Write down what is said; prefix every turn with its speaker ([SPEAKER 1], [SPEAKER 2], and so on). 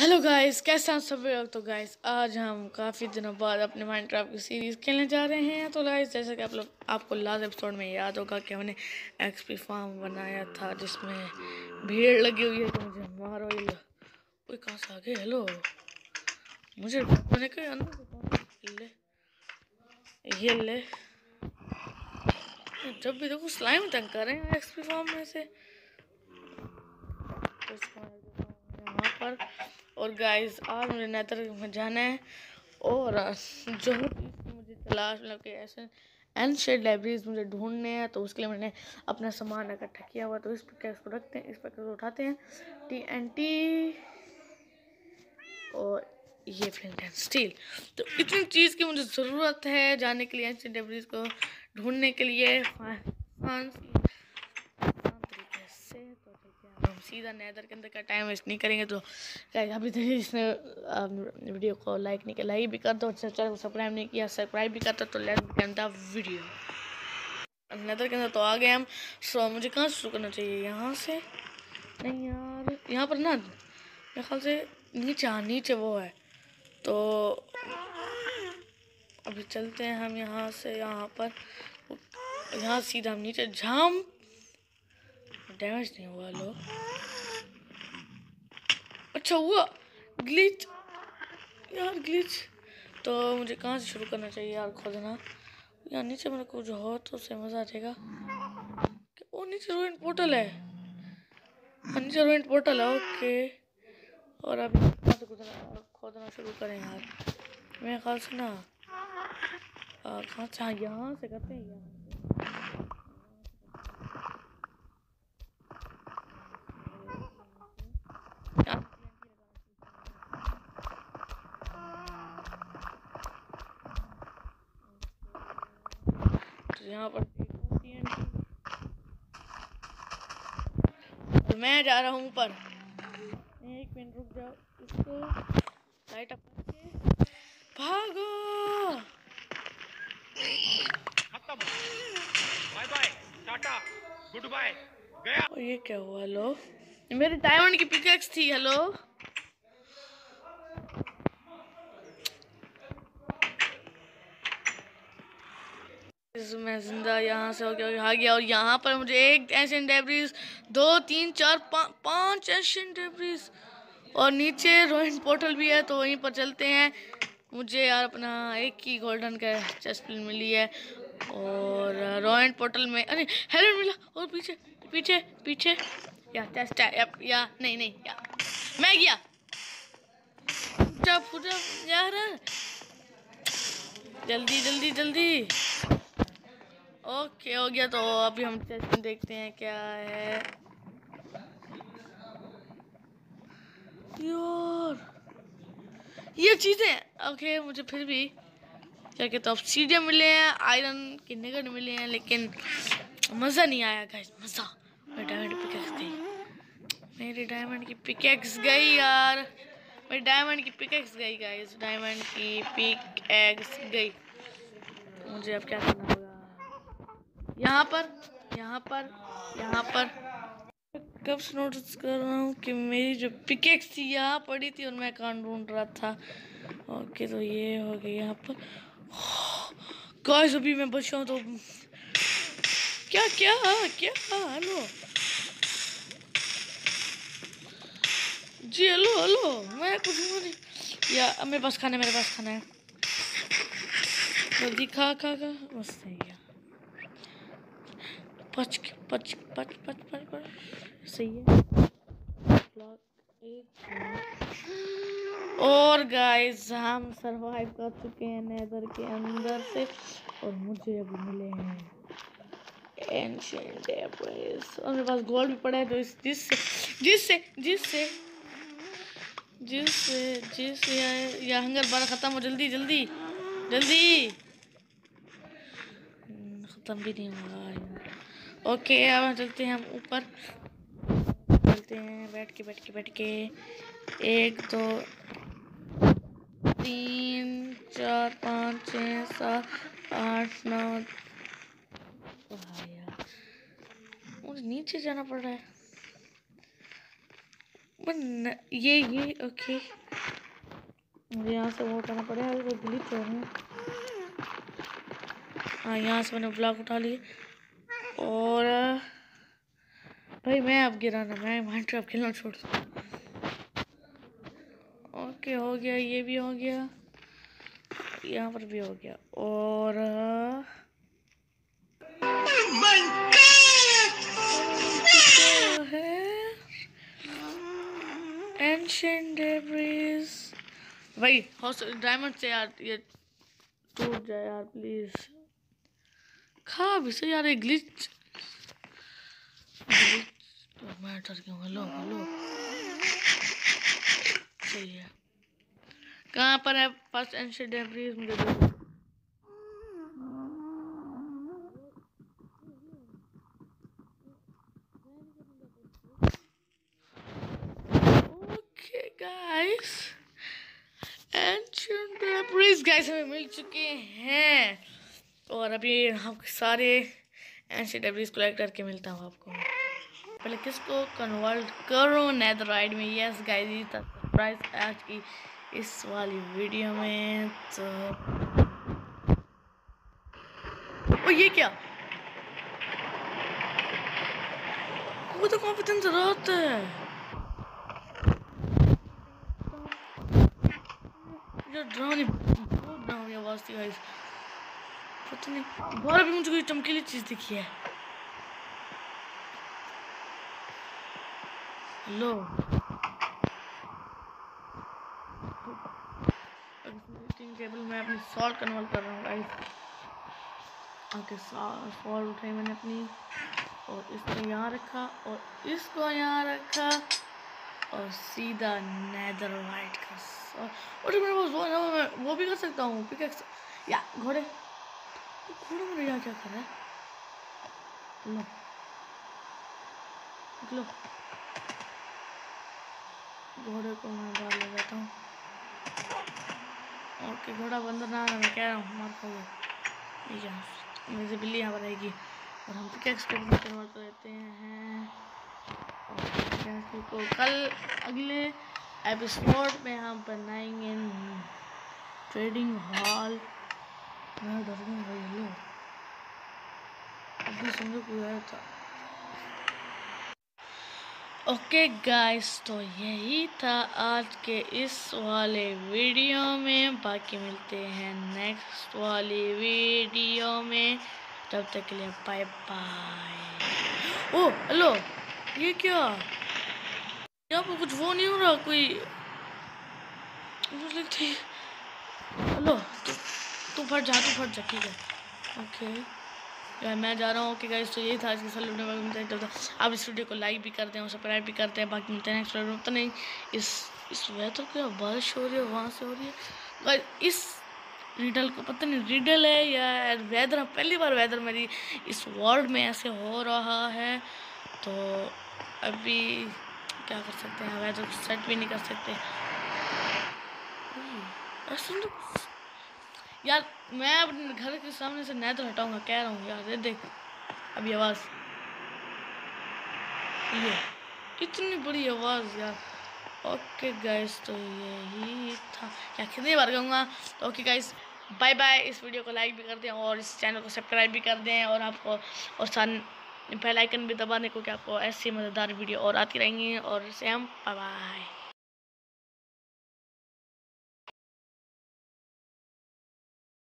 [SPEAKER 1] Hello guys कैसे हैं लोग? तो गाइस आज हम काफ़ी दिनों बाद अपने माइनक्राफ्ट की सीरीज़ खेलने जा रहे हैं। तो गाइस जैसे कि आप लोग, आपको लास्ट एपिसोड में याद होगा कि हमने एक्सपी फार्म बनाया था, जिसमें भीड़ लगी हुई है तो मुझे मारो कोई कहाँ से आ गए? हेलो मुझे मैंने कहा अंदर ले, ये ले। जब भी देखो स्लाइम तंग कर रहे हैं एक्सपी फार्म में से। तो पर। और गाइस आज मुझे नेतर में जाना है। और जो मुझे तलाश मतलब कि ऐसे एनशेड लाइब्रेरीज मुझे ढूँढने हैं तो उसके लिए मैंने अपना सामान इकट्ठा किया हुआ तो इस पर को रखते हैं, इस पर को उठाते हैं। टी एन टी और ये फ्लिंट एंड स्टील तो इतनी चीज़ की मुझे ज़रूरत है जाने के लिए एनशेड लाइब्रेरीज को ढूँढने के लिए। सीधा नैदर के अंदर का टाइम वेस्ट नहीं करेंगे तो अभी तक इसने वीडियो को लाइक नहीं किया लाइक भी कर दो चैनल को सब्सक्राइब नहीं किया सब्सक्राइब भी करता तो लेट द वीडियो नैदर के अंदर तो आ गए हम सो मुझे कहाँ शुरू करना चाहिए? यहाँ से? नहीं यार, यहाँ पर ना, मेरे ख्याल से नीचे हाँ नीचे वो है तो अभी चलते हैं हम यहाँ से, यहाँ पर, यहाँ सीधा हम नीचे, झाम डैमेज नहीं हुआ लो अच्छा हुआ ग्लिच यार ग्लिच तो मुझे कहाँ से शुरू करना चाहिए यार खोदना यार, नीचे मेरे कुछ हो तो उसे मज़ा आ जाएगा। वो नीचे रोइन पोर्टल है। हाँ नीचे रोइन पोर्टल है, ओके। और अब कहाँ से खोदना खोदना शुरू करें यार। मेरे ख्याल से ना कहाँ से हाँ यहाँ से करते हैं, यहाँ यहाँ पर तो मैं जा रहा हूँ ऊपर। एक मिनट रुक जाओ इसको लाइट अप करके भागो।
[SPEAKER 2] खत्म। Bye bye tata good bye गया।
[SPEAKER 1] और ये क्या हुआ हेलो मेरे डायमंड की पिकेक्स थी हेलो मैं ज़िंदा यहाँ से हो गया आ गया और यहाँ पर मुझे एक एशियन डेब्रीज दो तीन चार पा, पाँच एशियन डेब्रीज और नीचे रोइन पोर्टल भी है तो वहीं पर चलते हैं। मुझे यार अपना एक ही गोल्डन का चेस्ट मिली है और रॉयल पोर्टल में अरे हेलमेट मिला और पीछे पीछे पीछे। या टेस्ट या, या नहीं नहीं या मैं गया पूरा यार जल्दी जल्दी जल्दी. ओके हो गया तो अभी हम टेस्ट में देखते हैं क्या है. यार ये चीज़ें ओके मुझे फिर भी क्या कहते हैं ऑप्सीडियम मिले हैं आयरन के निगट मिले हैं लेकिन मज़ा नहीं आया गाइस मज़ा. मेरी डायमंड पिकेक्स की पिकेक्स गई यार। मेरी डायमंड की पिकेक्स गई गाइस डायमंड की पिक एग्स गई। मुझे अब क्या करना होगा? यहाँ पर यहाँ पर यहाँ पर। कब से नोटिस कर रहा हूँ कि मेरी जो पिकेक्स थी यहाँ पड़ी थी और मैं कान ढूंढ रहा था। ओके तो ये हो गया यहाँ पर। गाइस अभी मैं बचा हूँ तो क्या क्या क्या हेलो जी हेलो हेलो मैं कुछ नहीं या, मेरे पास खाना है, मेरे पास खाना है। जल्दी खा खा खा। बस सही है। पच पच पच पच पच पच। सही है। और गाइस हम सरवाइव कर चुके हैं नेदर के अंदर से। और मुझे अभी मिले हैं डेब्रिस और मेरे पास गोल्ड भी पड़ा है तो इस जिससे जिससे जिससे जिससे जिससे या हंगर बारा ख़त्म हो जल्दी जल्दी जल्दी ख़त्म भी नहीं हुआ ओके अब चलते हैं हम ऊपर चलते हैं बैठ के बैठ के बैठ के एक दो तीन चार पाँच छः सात आठ नौ मुझे नीचे जाना पड़ रहा है पर ये ये, ओके। मुझे यहाँ से वो करना पड़ेगा तो ग्लिच हो है। हाँ यहाँ से मैंने ब्लॉक उठा लिए। और, भाई मैं अब गिराना मैं माइनक्राफ्ट खेलना छोड़ दूँ। ओके, हो गया, ये भी हो गया। यहाँ पर भी हो गया। और भाई डायमंड से यार, ये टूट जाए यार प्लीज़ खा भी से यार, ये ग्लिच मैं डर गया हेलो हेलो सही है। कहाँ पर है फ़र्स्ट एंशियंट डेब्रिस मुझे दो ओके गाइस एंशियंट गाइस हमें मिल चुके हैं। और अभी हम सारे एंशियंट डेब्रिस कलेक्ट करके मिलता हूँ आपको। पहले किसको कन्वर्ट करो नेदराइड में? यस गाइस सरप्राइज़ आज की इस वाली वीडियो में तो। ओ ये क्या? वो तो कॉन्फिडेंस रहता है। जो डरावनी, बहुत डरावनी आवाज़ थी गाइस पता नहीं बाहर भी मुझे कोई चमकीली चीज़ दिखी है। लो। टेबल में अपनी सॉल्ट कन्वर्ट कर रहा हूँ गाइस ओके सॉल्ट उठाई मैंने अपनी। और इसको यहाँ रखा, और इसको यहाँ रखा। और सीधा नेदर वाइट का और मेरे पास वो ना मैं वो भी कर सकता हूँ पिकेक्स या, घोड़े। घोड़े मेरे यहाँ क्या कर रहा है? लो। लो। घोड़े को मैं बाहर ले जाता हूँ। ओके घोड़ा बंदर ना मैं कह रहा हूँ, मार खाओगे। से बिल्ली यहाँ पर रहेगी और हम पिकेक्स को कन्वर्ट कर देते हैं। को कल अगले एपिसोड में हम बनाएँगे ट्रेडिंग हॉल मैं डर भाई अभी आया था? ओके गाइस तो यही था आज के इस वाले वीडियो में। बाकी मिलते हैं नेक्स्ट वाली वीडियो में। तब तक के लिए बाय बाय ओ हेलो ये क्या? यहाँ पर कुछ वो नहीं हो रहा, कोई मुझे हेलो, तू तू फट जा, तू फट जा, ठीक है। ओके यार, मैं जा रहा हूँ ओके गाइस तो यही था आज के सल वीडियो है आप इस वीडियो को लाइक भी करते हैं और सब्सक्राइब भी करते हैं, बाकी मिलते हैं नेक्स्ट वीडियो तो नहीं, इस इस वेदर क्या बारिश हो रही है, वहाँ से हो रही है। गाइस इस रिडल को, पता नहीं रिडल है या वेदर पहली बार वेदर मेरी इस वर्ल्ड में ऐसे हो रहा है। तो अभी क्या कर सकते हैं? वेदर को सेट भी नहीं कर सकते। ऐसे तो यार, मैं अपने घर के सामने से नैतर हटाऊँगा, कह रहा हूँ यार, ये देख, अभी आवाज़। ये, इतनी बड़ी आवाज़ यार। ओके गाइस तो यही था। क्या कितनी बार कहूँगा? तो ओके गाइस बाय बाय इस वीडियो को लाइक भी कर दें और इस चैनल को सब्सक्राइब भी कर दें और आपको और सन बेल आइकन भी दबाने को क्या आपको ऐसी मज़ेदार वीडियो और आती रहेंगी। और सेम हम बाय